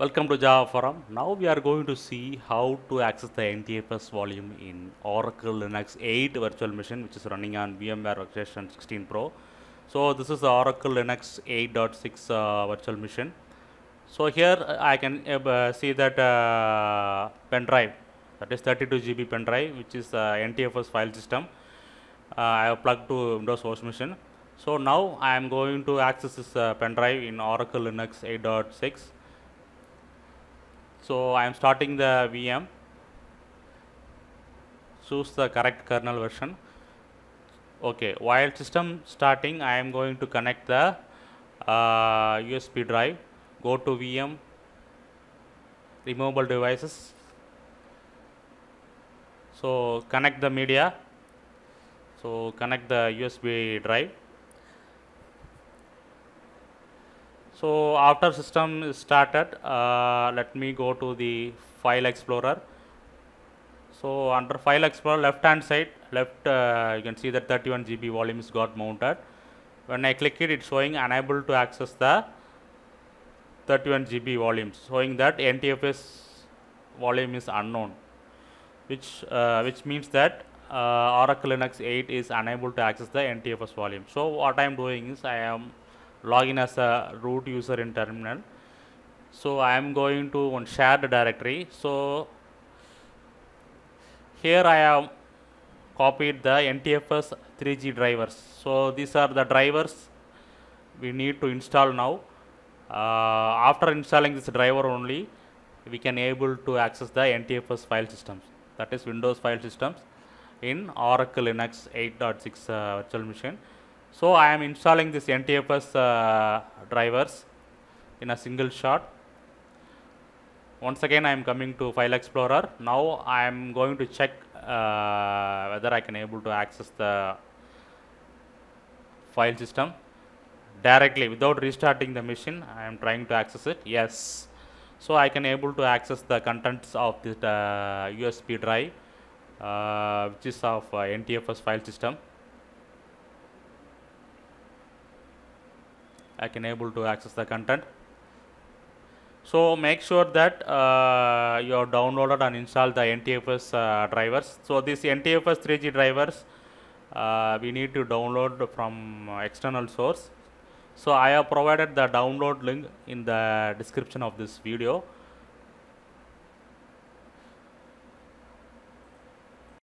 Welcome to Java Forum. Now we are going to see how to access the NTFS volume in Oracle Linux 8 virtual machine which is running on VMware Workstation 16 Pro. So this is the Oracle Linux 8.6 uh, virtual machine. So here uh, I can uh, see that uh, pen drive that is 32 GB pen drive which is NTFS file system. Uh, I have plugged to Windows host machine. So now I am going to access this pen drive in Oracle Linux 8.6. So I am starting the VM. Choose the correct kernel version. Okay, while system starting, I am going to connect the uh, USB drive. Go to VM, removable devices. So connect the media. So connect the USB drive. So after system is started, uh, let me go to the file explorer. So under file explorer left hand side, left uh, you can see that 31 GB volume is got mounted. When I click it, it's showing unable to access the 31 GB volume, showing that NTFS volume is unknown, which uh, which means that uh, Oracle Linux 8 is unable to access the NTFS volume. So what I am doing is I am login as a root user in terminal. So I am going to one shared directory. So here I have copied the NTFS 3G drivers. So these are the drivers we need to install now. Uh, after installing this driver only, we can able to access the NTFS file systems. That is Windows file systems in Oracle Linux 8.6 uh, virtual machine. So I am installing this NTFS uh, drivers in a single shot. Once again I am coming to File Explorer. Now I am going to check uh, whether I can able to access the file system directly without restarting the machine. I am trying to access it. Yes. So I can able to access the contents of this uh, USB drive uh, which is of uh, NTFS file system. I can able to access the content. So make sure that uh, you have downloaded and installed the NTFS uh, drivers. So these NTFS 3G drivers uh, we need to download from external source. So I have provided the download link in the description of this video.